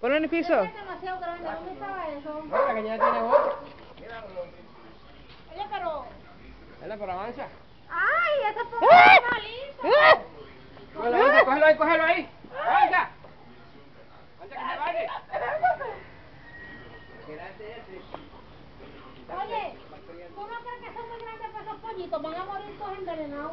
Ponlo en el piso. Es demasiado grande, ¿dónde estaba eso? No, la cañada tiene otro. Oye, pero... Dale, pero avanza. ¡Ay, ese fue ¡Ah! un ¡Ah! Cógelo ahí, ¡Ah! cógelo ahí, cógelo ahí. Avanza. Avanza que se vaya. Oye, ¿tú no crees que son muy grandes para esos pollitos? Van a morir todos envenenados.